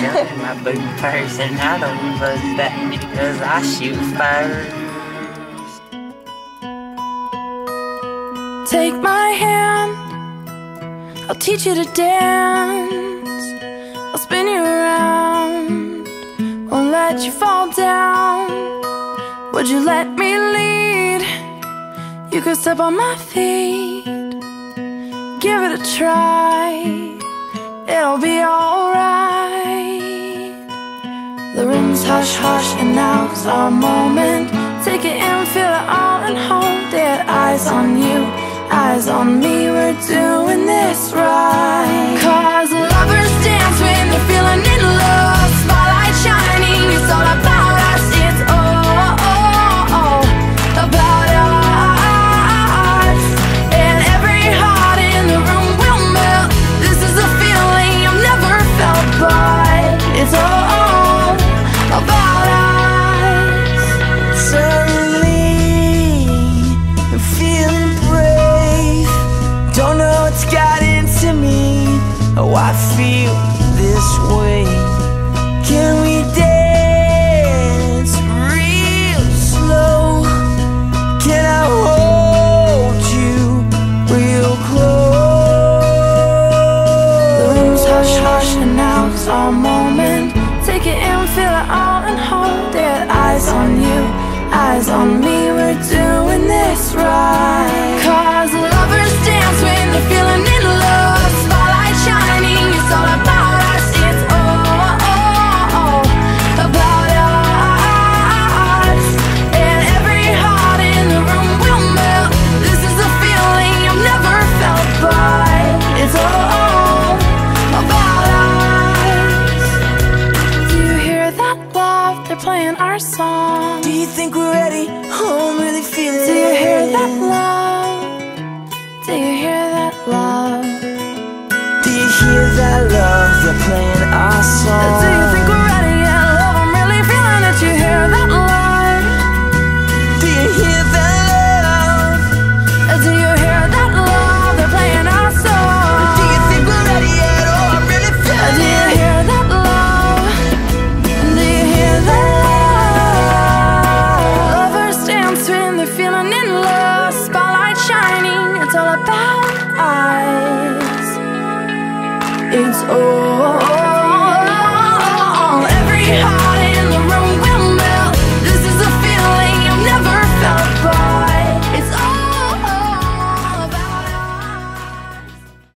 Show me my big purse and I don't look back because I shoot first. Take my hand, I'll teach you to dance. I'll spin you around, won't let you fall down. Would you let me lead? You could step on my feet, give it a try. It'll be alright. The room's hush hush, and now's our moment. Take it in, feel it all, and hold it. Eyes on you, eyes on me. We're doing this right. Cause Got into me. Oh, I feel this way. Can we dance real slow? Can I hold you real close? The room's hush hush, and now's our moment. Take it in, feel it all, and hold it. Eyes on you, eyes on me. Playing our song. Do you think we're ready? Oh, I'm really feeling Do you hear that love? Do you hear that love? Do you hear that love? They're playing our song. Us. It's all